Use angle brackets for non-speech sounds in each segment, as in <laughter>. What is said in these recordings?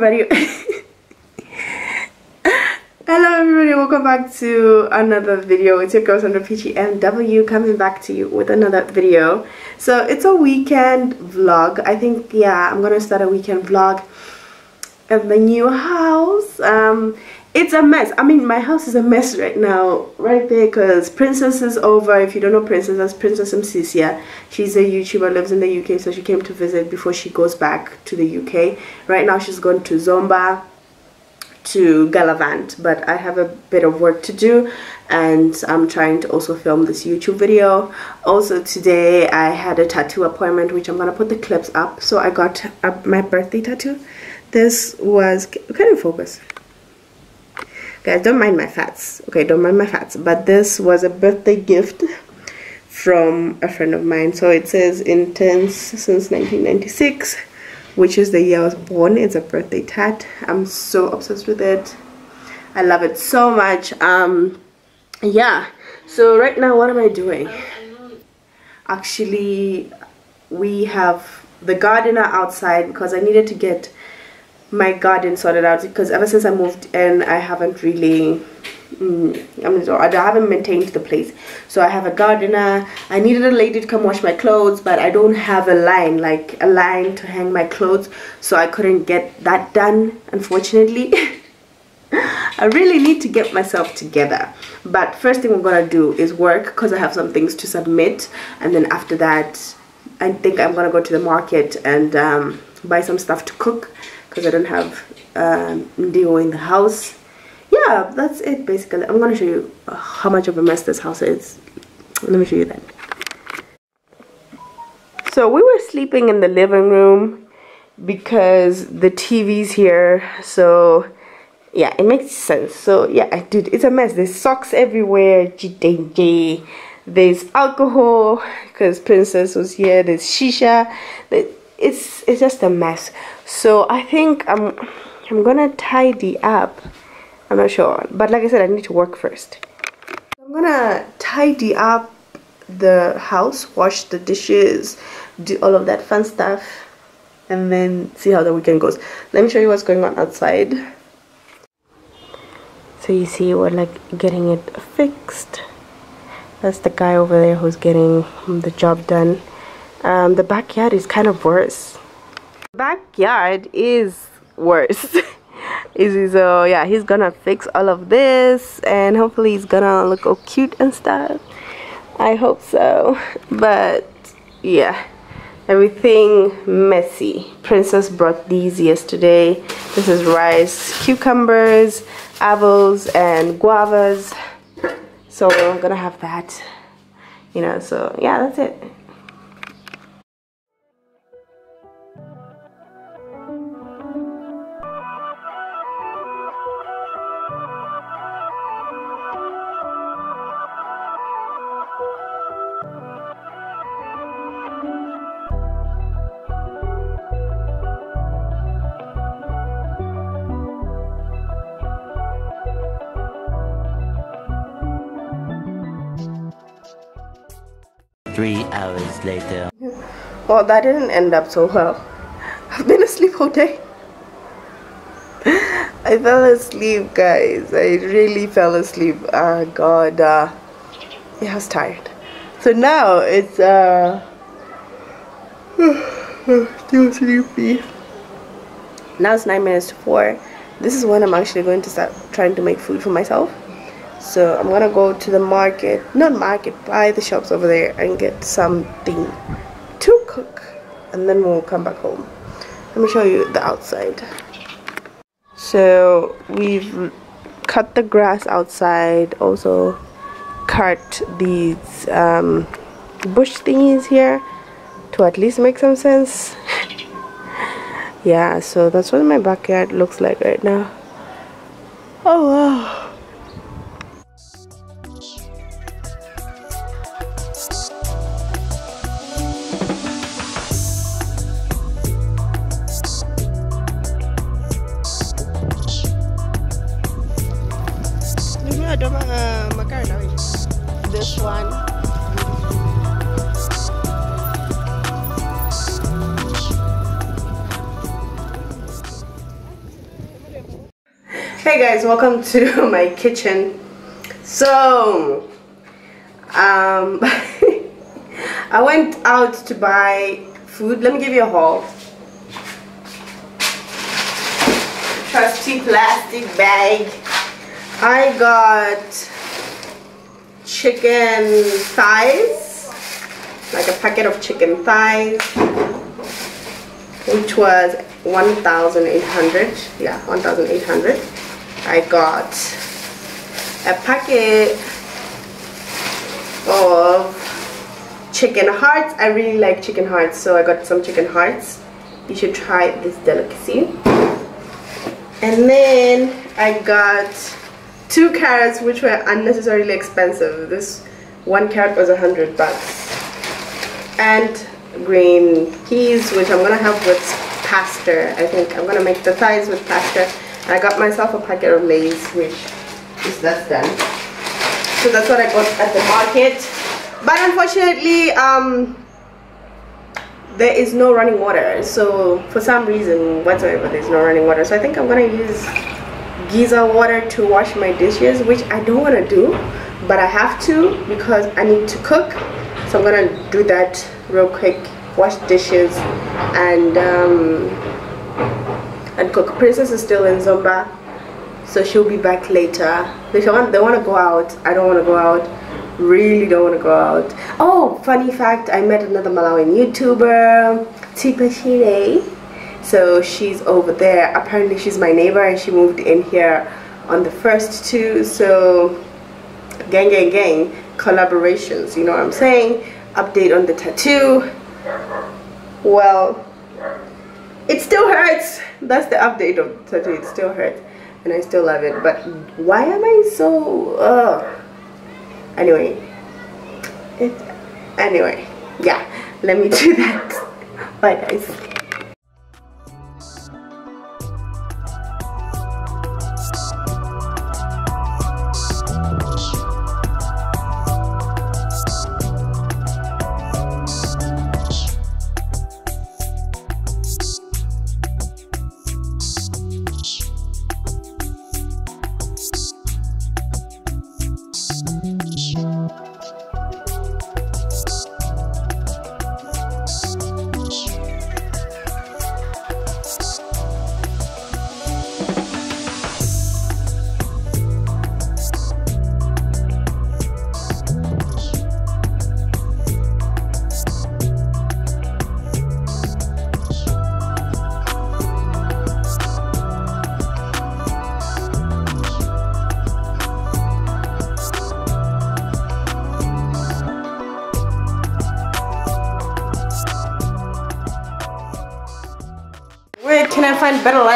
everybody. <laughs> Hello everybody. Welcome back to another video. It's your girl Sandra Peachy MW coming back to you with another video. So it's a weekend vlog. I think yeah I'm gonna start a weekend vlog at the new house. Um it's a mess. I mean my house is a mess right now right there because princess is over. If you don't know princess that's princess mcisia she's a youtuber lives in the uk so she came to visit before she goes back to the uk right now she's gone to zomba to Galavant but I have a bit of work to do and I'm trying to also film this YouTube video. Also today I had a tattoo appointment which I'm gonna put the clips up. So I got my birthday tattoo. This was kind of focus guys don't mind my fats. Okay don't mind my fats. But this was a birthday gift from a friend of mine. So it says intense since 1996 which is the year I was born. It's a birthday tat. I'm so obsessed with it. I love it so much. Um yeah. So right now what am I doing? Actually we have the gardener outside because I needed to get my garden sorted out because ever since I moved in I haven't really mm, I mean I haven't maintained the place. So I have a gardener I needed a lady to come wash my clothes but I don't have a line like a line to hang my clothes so I couldn't get that done unfortunately. <laughs> I really need to get myself together. But first thing we're gonna do is work because I have some things to submit and then after that I think I'm gonna go to the market and um, buy some stuff to cook because I don't have um, ndiwo in the house. Yeah, that's it basically. I'm gonna show you how much of a mess this house is. Let me show you that. So we were sleeping in the living room because the TV's here. So yeah, it makes sense. So yeah, dude, it's a mess. There's socks everywhere. There's alcohol because Princess was here. There's shisha. It's it's just a mess so I think I'm I'm gonna tidy up. I'm not sure but like I said I need to work first. I'm gonna tidy up the house wash the dishes do all of that fun stuff and then see how the weekend goes. Let me show you what's going on outside. So you see we're like getting it fixed. That's the guy over there who's getting the job done. Um, the backyard is kind of worse backyard is worse. <laughs> Is so yeah he's gonna fix all of this and hopefully he's gonna look all cute and stuff. I hope so. <laughs> But yeah everything messy. Princess brought these yesterday. This is rice cucumbers apples and guavas. So I'm gonna have that you know so yeah that's it Three hours later. Well, that didn't end up so well. I've been asleep all day. I fell asleep, guys. I really fell asleep. Oh, God. Uh, yeah, I was tired. So now it's, uh, <sighs> still sleepy. Now it's 9 minutes to 4. This is when I'm actually going to start trying to make food for myself so I'm gonna go to the market not market buy the shops over there and get something to cook and then we'll come back home. Let me show you the outside. So we've cut the grass outside also cut these um, bush thingies here to at least make some sense. <laughs> Yeah so that's what my backyard looks like right now. Oh wow one Hey guys, welcome to <laughs> my kitchen. So, um, <laughs> I went out to buy food. Let me give you a haul. Trusty plastic bag. I got chicken thighs, like a packet of chicken thighs, which was 1,800. Yeah, 1,800. I got a packet of chicken hearts. I really like chicken hearts, so I got some chicken hearts. You should try this delicacy. And then I got two carrots which were unnecessarily expensive. This one carrot was a hundred bucks. And green peas which I'm gonna have with pasta. I think I'm gonna make the thighs with pasta. I got myself a packet of Lay's which is that's done. So that's what I got at the market. But unfortunately, um, there is no running water. So for some reason whatsoever, there's no running water. So I think I'm gonna use geyser water to wash my dishes, which I don't want to do, but I have to because I need to cook. So I'm gonna do that real quick, wash dishes, and um, and cook. Princess is still in Zomba, so she'll be back later. They want they want to go out. I don't want to go out. Really don't want to go out. Oh, funny fact! I met another Malawian YouTuber, Tipa Shire so she's over there. Apparently she's my neighbor and she moved in here on the first two. So gang gang gang. Collaborations you know what i'm saying? Update on the tattoo. Well it still hurts. That's the update of the tattoo. It still hurts and i still love it. But why am i so uh anyway. It anyway yeah. Let me <laughs> do that. Bye guys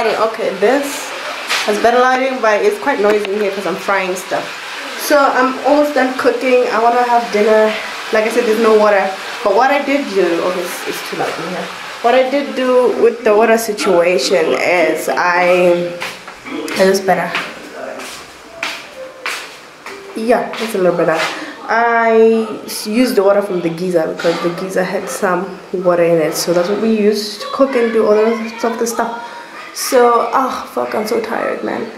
lighting? Okay, this has better lighting, but it's quite noisy in here because I'm frying stuff. So I'm almost done cooking. I want to have dinner. Like I said, there's no water. But what I did do, oh, okay, it's, it's too light in here. What I did do with the water situation is I, is this better? Yeah, it's a little better. I used the water from the geyser because the geyser had some water in it. So that's what we used to cook and do all of the stuff. So, oh fuck, I'm so tired, man.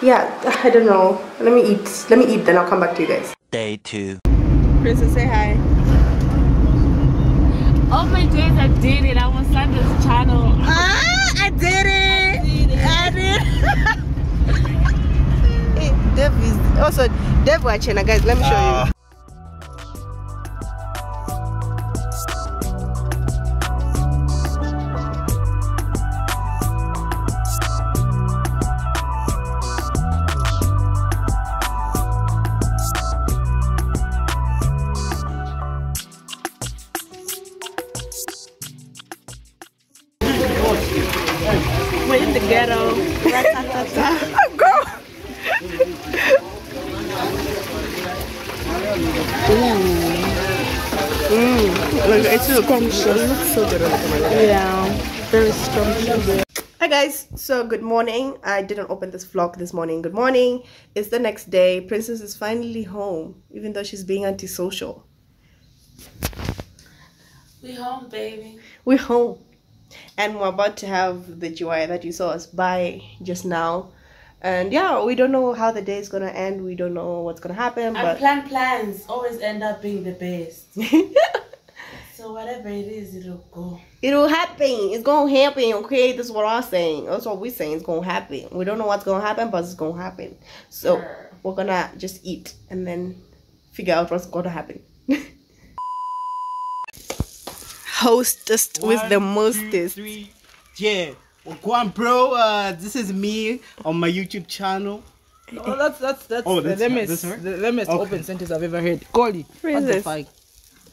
Yeah, I don't know. Let me eat. Let me eat, then I'll come back to you guys. Day two. Princess, say hi. Oh my days, I did it. I was on this channel. Ah, I did it. I did. <laughs> hey, Dev is also Dev watching, guys. Let me show uh. you. Ghetto. Girl. Mmm. Look, it's scrumptious. It looks so good Yeah, very scrumptious. Hi guys, so good morning. I didn't open this vlog this morning. Good morning. It's the next day. Princess is finally home, even though she's being antisocial. We home, baby. We're home and we're about to have the joy that you saw us buy just now And yeah, we don't know how the day is gonna end. We don't know what's gonna happen, but Unplanned plans always end up being the best. <laughs> so whatever it is, it'll go. it'll happen. It's gonna happen. Okay, this is what I'm saying. That's what we're saying. It's gonna happen. We don't know what's gonna happen, but it's gonna happen. So Sure. we're gonna just eat and then figure out what's gonna happen. Hostess with the One, two, mostest. three. Yeah. Well, go on, bro. Uh, this is me on my YouTube channel. Oh, that's that's that's Oh, the that's- lamest, that's the lamest Okay. open sentence I've ever heard. Call it. What the fuck?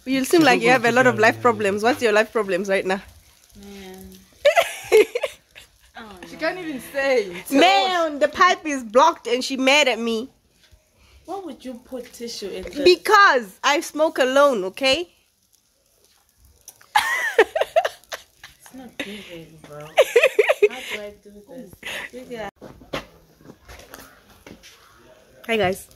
You seem like you have a lot of life problems. What's your life problems right now? Man She can't even say. it. <laughs> Man, the pipe is blocked and she mad at me What would you put tissue in the because I smoke alone. Okay. Hi guys.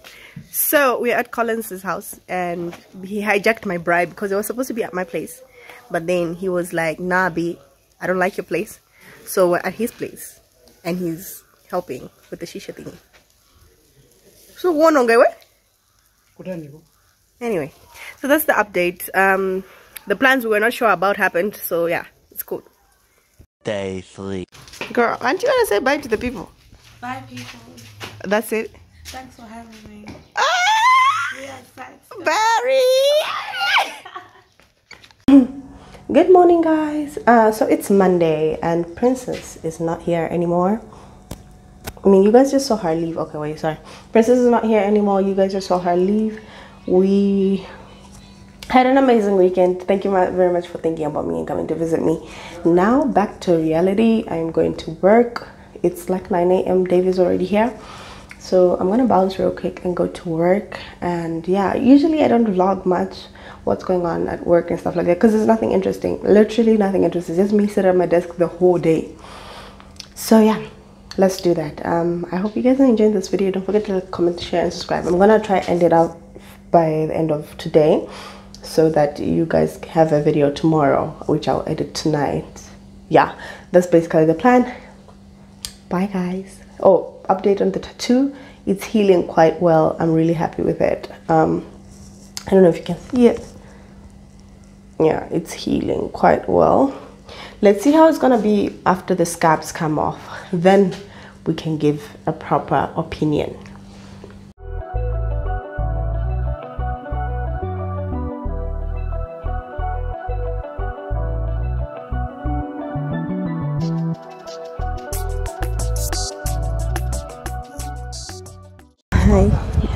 So we're at Collins's house and he hijacked my bribe because it was supposed to be at my place. But then he was like, nah B, I don't like your place. So we're at his place and he's helping with the shisha thingy. So one on way. Anyway, so that's the update. Um the plans we were not sure about happened, so yeah, it's cool. Day three. Girl, aren't you gonna say bye to the people? Bye, people. That's it. Thanks for having me. Ah! Yeah, thanks. Barry! <laughs> Good morning, guys. Uh, so it's Monday, and Princess is not here anymore. I mean, you guys just saw her leave. Okay, wait, sorry. Princess is not here anymore. You guys just saw her leave. We had an amazing weekend. Thank you very much for thinking about me and coming to visit me. Now, back to reality. I'm going to work. It's like 9 a.m. Dave is already here. So I'm gonna bounce real quick and go to work. And yeah, usually I don't vlog much what's going on at work and stuff like that because there's nothing interesting. Literally nothing interesting. Just me sitting at my desk the whole day. So yeah, let's do that. Um, I hope you guys are enjoying this video. Don't forget to comment, share, and subscribe. I'm gonna try end it out by the end of today so that you guys have a video tomorrow, which I'll edit tonight. Yeah, that's basically the plan. Bye guys. Oh update on the tattoo. It's healing quite well. I'm really happy with it. Um i don't know if you can see it. Yeah it's healing quite well. Let's see how it's gonna be after the scabs come off. Then we can give a proper opinion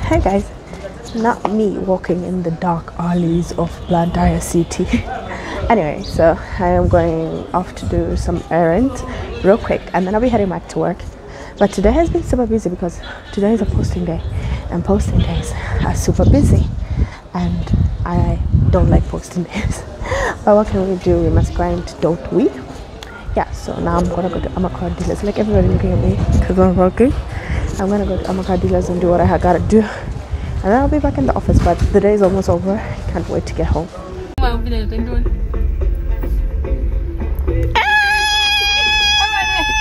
hi guys. Not me walking in the dark alleys of Blantyre City. <laughs> anyway, so I am going off to do some errands real quick, and then I'll be heading back to work. But today has been super busy because today is a posting day, and posting days are super busy, and I don't like posting days. <laughs> but what can we do? We must grind, don't we? yeah so now i'm gonna go to amakar dealers like everybody looking at me because i'm working i'm gonna go to amakar dealers and do what i gotta do. And then i'll be back in the office but the day is almost over. Can't wait to get home.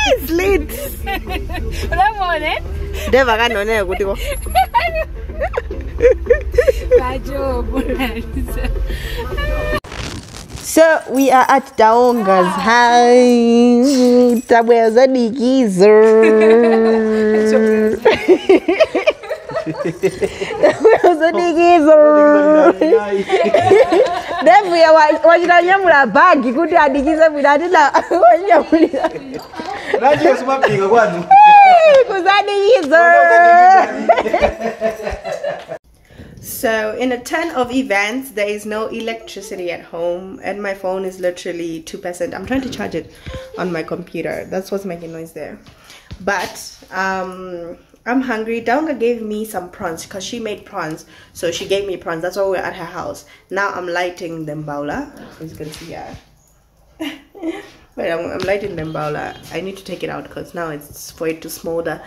It's lit deva kanone kuti ko <laughs> So we are at Daonga's house. Tabweza dikizo. Tabweza dikizo. Devu ya wachita nyamula bagi kuti adikize mwina atila wanyamulira nachosumabhinga kwanu kuzadikizo. So, in a ton of events, there is no electricity at home, and my phone is literally 2%. I'm trying to charge it on my computer. That's what's making noise there. But, um, I'm hungry. Daunga gave me some prawns because she made prawns. So, she gave me prawns. That's why we're at her house. Now, I'm lighting them, Baula. As you can see, yeah. <laughs> Wait, I'm, I'm lighting them, Baula. I need to take it out because now it's for it to smolder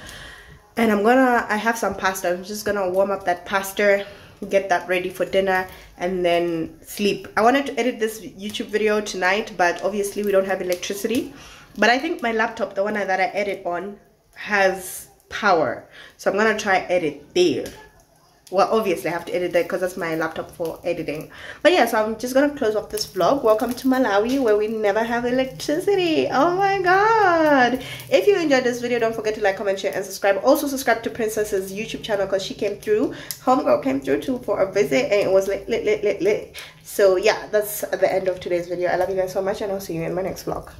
and I'm gonna I have some pasta I'm just gonna warm up that pasta get that ready for dinner and then sleep. I wanted to edit this YouTube video tonight but obviously we don't have electricity. But I think my laptop the one that I edit on has power. So i'm gonna try edit there well obviously i have to edit that because that's my laptop for editing. But yeah so i'm just gonna close off this vlog. Welcome to malawi where we never have electricity. Oh my god! If you enjoyed this video don't forget to like comment share and subscribe. Also subscribe to princess's youtube channel because she came through. Homegirl came through too for a visit and it was lit lit lit lit lit. So yeah that's the end of today's video. I love you guys so much and i'll see you in my next vlog